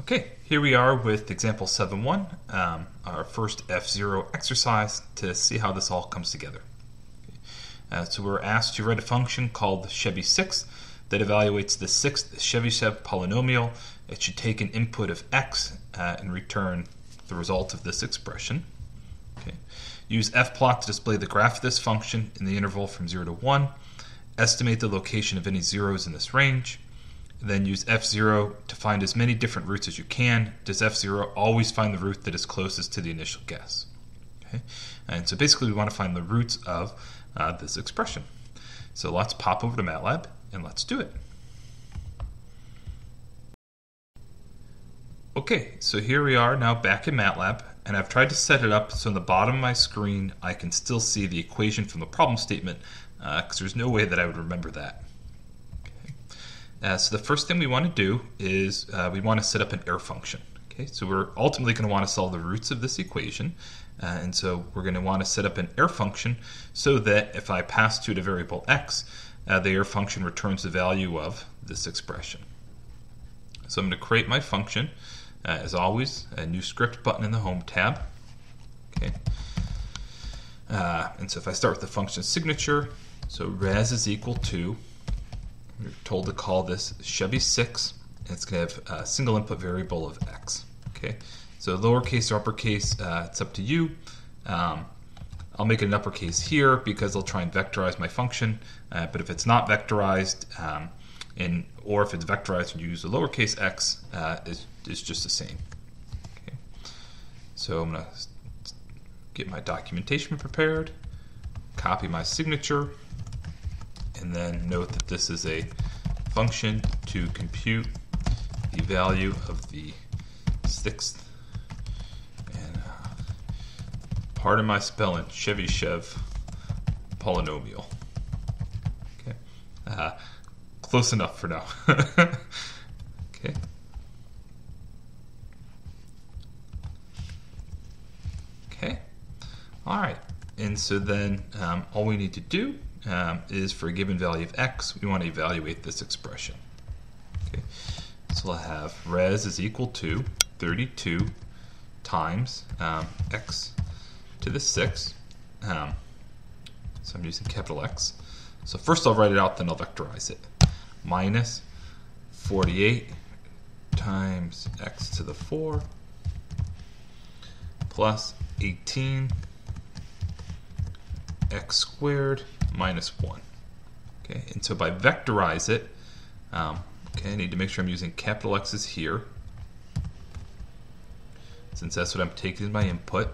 Okay, here we are with example 7.1, um, our first fzero exercise to see how this all comes together. Uh, so we're asked to write a function called Chebyshev that evaluates the sixth Chebyshev polynomial. It should take an input of x uh, and return the result of this expression. Okay. Use fplot to display the graph of this function in the interval from 0 to 1. Estimate the location of any zeros in this range then use fzero to find as many different roots as you can. Does fzero always find the root that is closest to the initial guess? Okay? And so basically we want to find the roots of uh, this expression. So let's pop over to MATLAB and let's do it. Okay, so here we are now back in MATLAB, and I've tried to set it up so in the bottom of my screen I can still see the equation from the problem statement, because uh, there's no way that I would remember that. Uh, so the first thing we want to do is uh, we want to set up an error function. Okay, so we're ultimately going to want to solve the roots of this equation, uh, and so we're going to want to set up an error function so that if I pass to a variable x, uh, the error function returns the value of this expression. So I'm going to create my function. Uh, as always, a new script button in the Home tab. Okay, uh, and so if I start with the function signature, so res is equal to we're told to call this Chevy 6, and It's going to have a single input variable of x. Okay, so lowercase or uppercase, uh, it's up to you. Um, I'll make it an uppercase here because I'll try and vectorize my function. Uh, but if it's not vectorized, um, and or if it's vectorized and you use a lowercase x, uh, is is just the same. Okay. So I'm gonna get my documentation prepared, copy my signature, and then note that this is a function to compute the value of the sixth and uh, pardon my spelling Chebyshev polynomial. Okay, uh, close enough for now. okay. Okay. All right. And so then um, all we need to do um, is for a given value of x, we want to evaluate this expression. Okay, so I'll have res is equal to 32 times um, x to the 6. Um, so I'm using capital X. So first I'll write it out, then I'll vectorize it. Minus 48 times x to the 4 plus 18 x squared minus 1. Okay, and so by vectorize it, um, okay, I need to make sure I'm using capital X's here, since that's what I'm taking as my input.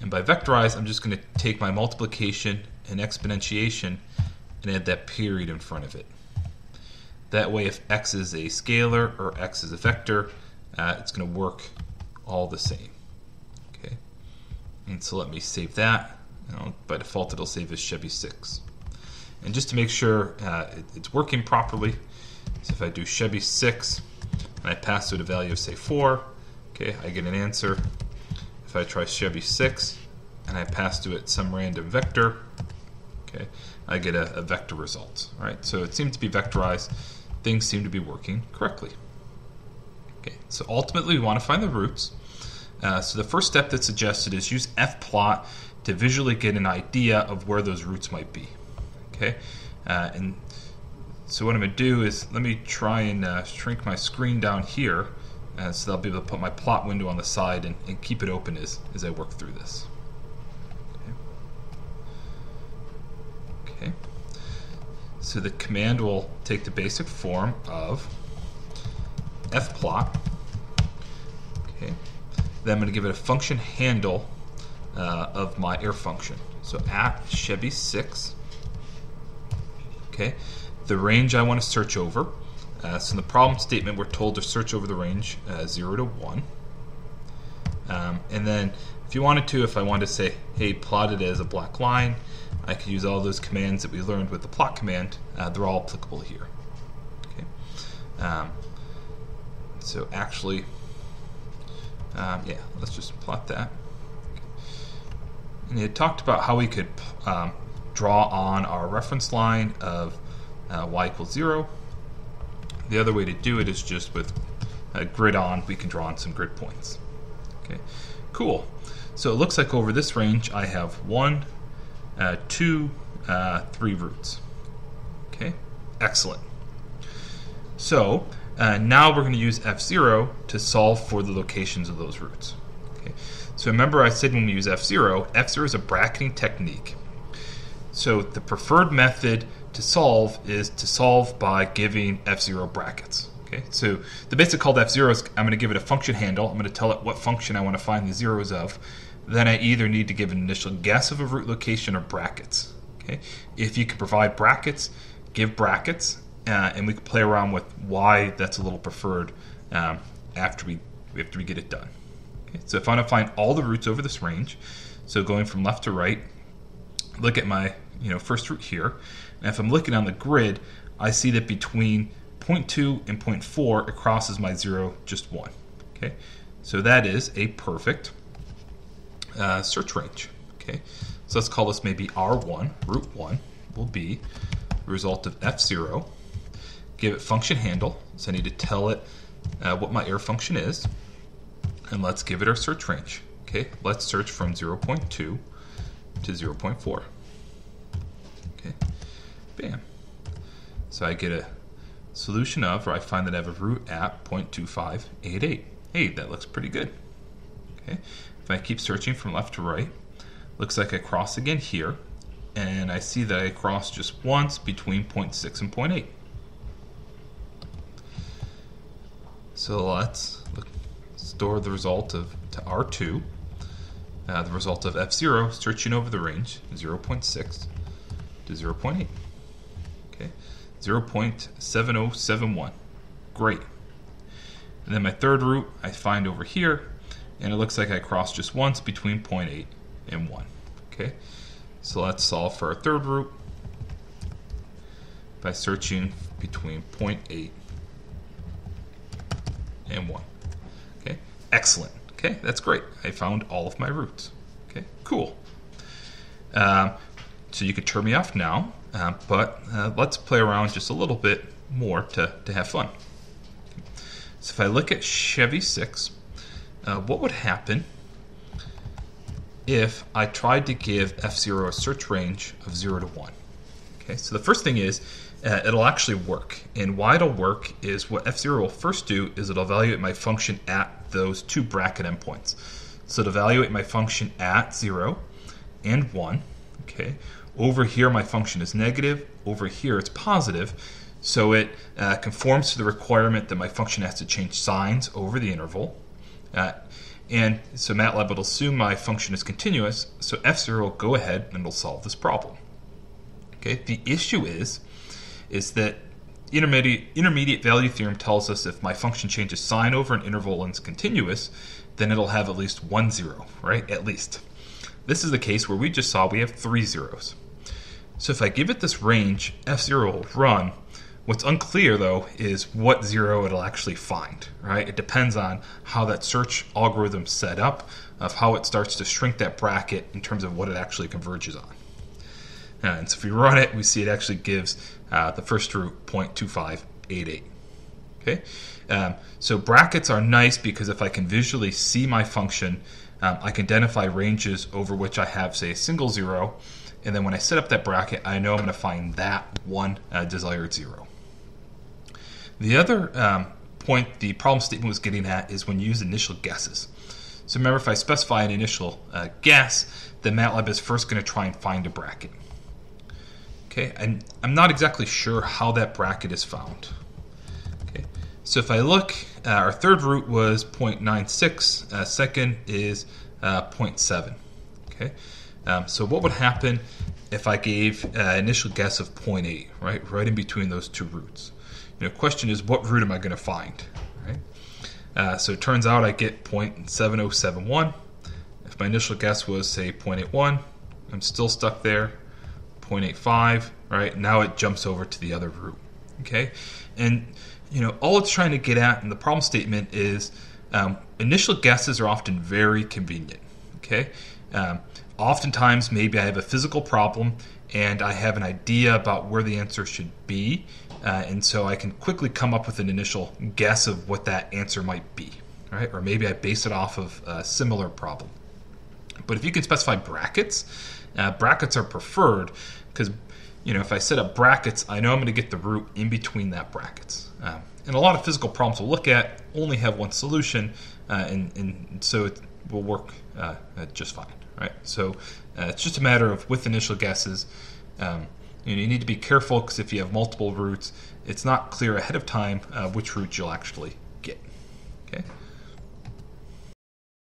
And by vectorize, I'm just going to take my multiplication and exponentiation and add that period in front of it. That way, if x is a scalar or x is a vector, uh, it's going to work all the same. Okay, and so let me save that. Know, by default, it'll save as Chevy 6. And just to make sure uh, it, it's working properly, so if I do Chevy 6 and I pass it a value of say 4, okay, I get an answer. If I try Chevy 6 and I pass to it some random vector, okay, I get a, a vector result. Right? So it seems to be vectorized. Things seem to be working correctly. Okay, so ultimately we want to find the roots. Uh, so the first step that's suggested is use fplot to visually get an idea of where those roots might be. Okay, uh, and so what I'm going to do is let me try and uh, shrink my screen down here uh, so I'll be able to put my plot window on the side and, and keep it open as, as I work through this. Okay. okay. So the command will take the basic form of fplot. Okay. Then I'm going to give it a function handle uh, of my air function. So at Chebyshev, okay, the range I want to search over. Uh, so in the problem statement, we're told to search over the range uh, 0 to 1. Um, and then if you wanted to, if I wanted to say, hey, plot it as a black line, I could use all those commands that we learned with the plot command. Uh, they're all applicable here. Okay. Um, so actually, um, yeah, let's just plot that. And it talked about how we could um, draw on our reference line of uh, y equals 0. The other way to do it is just with uh, grid on, we can draw on some grid points. Okay, cool. So it looks like over this range I have one, uh, two, uh, three roots. Okay, excellent. So uh, now we're going to use fzero to solve for the locations of those roots. So remember I said when we use fzero, fzero is a bracketing technique. So the preferred method to solve is to solve by giving fzero brackets. Okay, so the basic called fzero is I'm going to give it a function handle. I'm going to tell it what function I want to find the zeros of. Then I either need to give an initial guess of a root location or brackets. Okay, if you can provide brackets, give brackets, uh, and we can play around with why that's a little preferred um, after we after we get it done. Okay, so if I want to find all the roots over this range, so going from left to right, look at my you know first root here, and if I'm looking on the grid, I see that between 0.2 and 0.4 it crosses my zero just one. Okay, so that is a perfect uh, search range. Okay, so let's call this maybe R1. Root one will be the result of fzero. Give it function handle, so I need to tell it uh, what my error function is, and let's give it our search range. Okay, let's search from 0.2 to 0.4. Okay, bam. So I get a solution of, or I find that I have a root at 0.2588. Hey, that looks pretty good. Okay, if I keep searching from left to right, looks like I cross again here, and I see that I cross just once between 0.6 and 0.8. So let's look, store the result of to R2, uh, the result of fzero searching over the range 0.6 to 0.8. Okay, 0.7071. Great. And then my third root I find over here, and it looks like I crossed just once between 0.8 and 1. Okay, so let's solve for our third root by searching between 0.8 and 1. Excellent. Okay, that's great. I found all of my roots. Okay, cool. Um, so you could turn me off now, uh, but uh, let's play around just a little bit more to, to have fun. So if I look at Chevy 6, uh, what would happen if I tried to give fzero a search range of 0 to 1? Okay, so the first thing is uh, it'll actually work. And why it'll work is what fzero will first do is it'll evaluate my function at those two bracket endpoints. So to evaluate my function at 0 and 1, okay, over here my function is negative, over here it's positive, so it uh, conforms to the requirement that my function has to change signs over the interval. Uh, and so MATLAB will assume my function is continuous, so fzero will go ahead and it'll solve this problem. Okay, the issue is is that intermediate, intermediate value theorem tells us if my function changes sign over an interval and is continuous, then it'll have at least one zero, right? At least. This is the case where we just saw we have three zeros. So if I give it this range, fzero will run. What's unclear though is what zero it'll actually find, right? It depends on how that search algorithm's set up, of how it starts to shrink that bracket in terms of what it actually converges on. And so if we run it, we see it actually gives uh, the first root 0.2588. Okay, um, so brackets are nice because if I can visually see my function, um, I can identify ranges over which I have, say, a single zero, and then when I set up that bracket, I know I'm going to find that one uh, desired zero. The other um, point the problem statement was getting at is when you use initial guesses. So remember, if I specify an initial uh, guess, then MATLAB is first going to try and find a bracket. Okay, and I'm not exactly sure how that bracket is found. Okay, so if I look, uh, our third root was 0.96, uh, second is uh, 0.7. Okay, um, so what would happen if I gave uh, initial guess of 0.8, right, right in between those two roots? You know, question is, what root am I going to find, right? Uh, so it turns out I get 0.7071. If my initial guess was, say, 0.81, I'm still stuck there. 0.85, right? Now it jumps over to the other root, okay? And, you know, all it's trying to get at in the problem statement is um, initial guesses are often very convenient, okay? Um, oftentimes, maybe I have a physical problem and I have an idea about where the answer should be, uh, and so I can quickly come up with an initial guess of what that answer might be, right? Or maybe I base it off of a similar problem. But if you can specify brackets, uh, brackets are preferred because you know if I set up brackets, I know I'm going to get the root in between that brackets. Um, and a lot of physical problems we'll look at only have one solution, uh, and, and, so it will work uh, just fine, right? So uh, it's just a matter of with initial guesses. Um, you, know, you need to be careful because if you have multiple roots, it's not clear ahead of time uh, which root you'll actually get. Okay.